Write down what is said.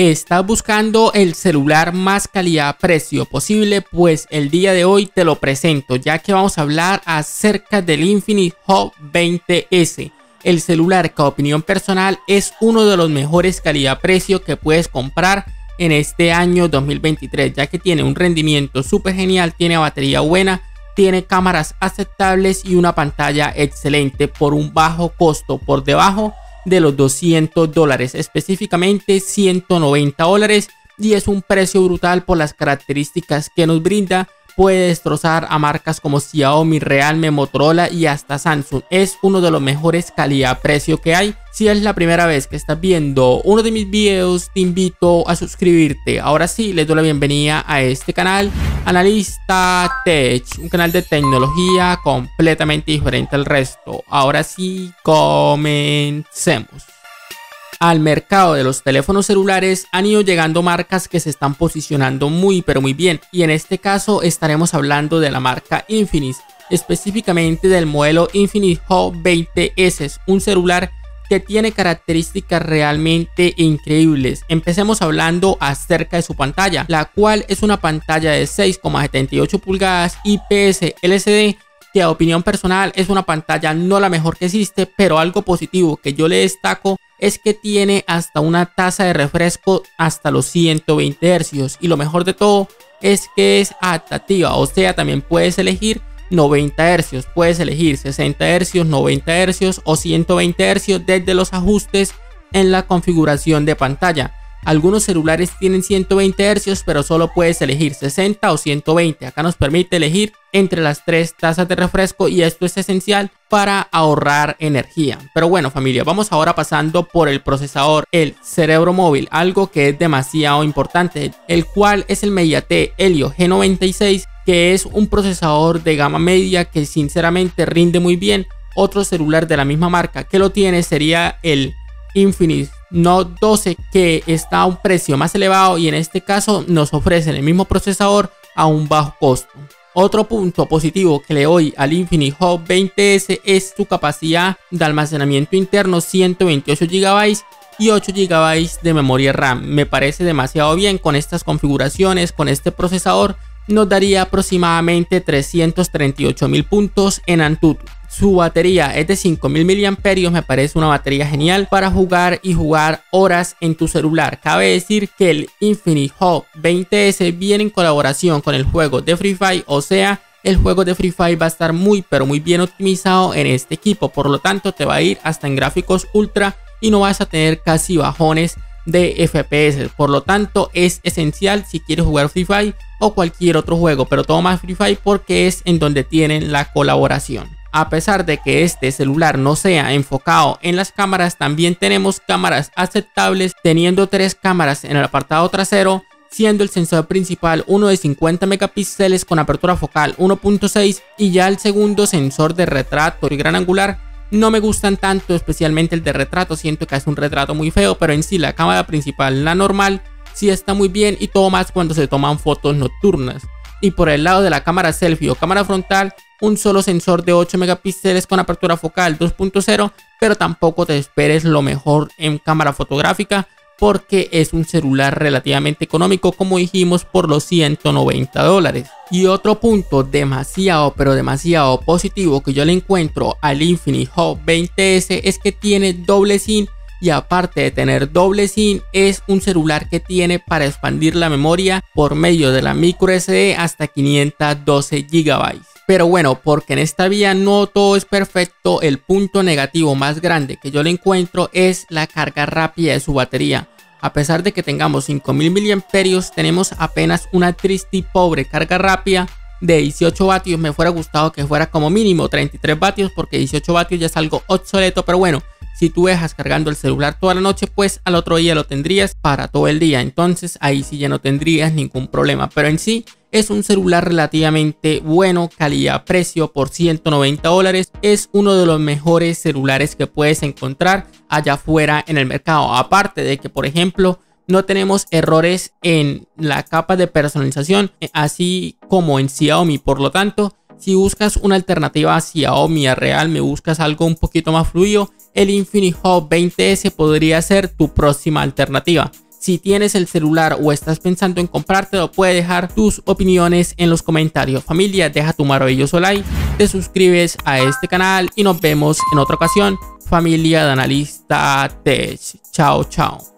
¿Estás buscando el celular más calidad-precio posible? Pues el día de hoy te lo presento, ya que vamos a hablar acerca del Infinix Hot 20S. El celular que a opinión personal es uno de los mejores calidad-precio que puedes comprar en este año 2023, ya que tiene un rendimiento súper genial, tiene batería buena, tiene cámaras aceptables y una pantalla excelente por un bajo costo, por debajo de los 200 dólares, específicamente 190 dólares y es un precio brutal por las características que nos brinda puede destrozar a marcas como Xiaomi, Realme, Motorola y hasta Samsung. Es uno de los mejores calidad-precio que hay. Si es la primera vez que estás viendo uno de mis videos, te invito a suscribirte. Ahora sí, les doy la bienvenida a este canal, Analista Tech, un canal de tecnología completamente diferente al resto. Ahora sí, comencemos al mercado de los teléfonos celulares han ido llegando marcas que se están posicionando muy pero muy bien y en este caso estaremos hablando de la marca Infinix, específicamente del modelo Infinix Hot 20S, un celular que tiene características realmente increíbles. Empecemos hablando acerca de su pantalla, la cual es una pantalla de 6,78 pulgadas IPS LCD que a opinión personal es una pantalla no la mejor que existe, pero algo positivo que yo le destaco es que tiene hasta una tasa de refresco hasta los 120 Hz y lo mejor de todo es que es adaptativa, o sea, también puedes elegir 90 Hz, puedes elegir 60 Hz, 90 Hz o 120 Hz desde los ajustes en la configuración de pantalla. Algunos celulares tienen 120 Hz, pero solo puedes elegir 60 o 120. Acá nos permite elegir entre las tres tasas de refresco y esto es esencial para ahorrar energía. Pero bueno familia, vamos ahora pasando por el procesador, el cerebro móvil, algo que es demasiado importante, el cual es el Mediatek Helio G96, que es un procesador de gama media que sinceramente rinde muy bien. Otro celular de la misma marca que lo tiene sería el Infinix Note 12 que está a un precio más elevado y en este caso nos ofrecen el mismo procesador a un bajo costo. Otro punto positivo que le doy al Infinix Hot 20S es su capacidad de almacenamiento interno 128 GB y 8 GB de memoria RAM. Me parece demasiado bien con estas configuraciones, con este procesador nos daría aproximadamente 338 mil puntos en Antutu. Su batería es de 5000 mAh, me parece una batería genial para jugar y jugar horas en tu celular. Cabe decir que el Infinix Hot 20S viene en colaboración con el juego de Free Fire, o sea, el juego de Free Fire va a estar muy pero muy bien optimizado en este equipo, por lo tanto te va a ir hasta en gráficos ultra y no vas a tener casi bajones de FPS. Por lo tanto, es esencial si quieres jugar Free Fire o cualquier otro juego, pero más Free Fire porque es en donde tienen la colaboración. A pesar de que este celular no sea enfocado en las cámaras, también tenemos cámaras aceptables teniendo tres cámaras en el apartado trasero, siendo el sensor principal uno de 50 megapíxeles con apertura focal 1.6 y ya el segundo sensor de retrato y gran angular no me gustan tanto, especialmente el de retrato, siento que es un retrato muy feo, pero en sí la cámara principal, la normal, sí está muy bien y todo más cuando se toman fotos nocturnas. Y por el lado de la cámara selfie o cámara frontal, un solo sensor de 8 megapíxeles con apertura focal 2.0, pero tampoco te esperes lo mejor en cámara fotográfica porque es un celular relativamente económico como dijimos por los 190 dólares. Y otro punto demasiado pero demasiado positivo que yo le encuentro al Infinix Hot 20S es que tiene doble SIM y aparte de tener doble SIM es un celular que tiene para expandir la memoria por medio de la micro SD hasta 512 GB. Pero bueno, porque en esta vía no todo es perfecto, el punto negativo más grande que yo le encuentro es la carga rápida de su batería. A pesar de que tengamos 5000 mAh, tenemos apenas una triste y pobre carga rápida de 18 vatios. Me fuera gustado que fuera como mínimo 33 vatios porque 18 vatios ya es algo obsoleto, pero bueno, si tú dejas cargando el celular toda la noche, pues al otro día lo tendrías para todo el día. Entonces ahí sí ya no tendrías ningún problema. Pero en sí es un celular relativamente bueno, calidad-precio por 190 dólares. Es uno de los mejores celulares que puedes encontrar allá afuera en el mercado. Aparte de que, por ejemplo, no tenemos errores en la capa de personalización, así como en Xiaomi. Por lo tanto, si buscas una alternativa a Xiaomi a Real, me buscas algo un poquito más fluido, el Infinix Hot 20S podría ser tu próxima alternativa. Si tienes el celular o estás pensando en comprártelo, puedes dejar tus opiniones en los comentarios. Familia, deja tu maravilloso like, te suscribes a este canal y nos vemos en otra ocasión. Familia de Analista Tech. Chao, chao.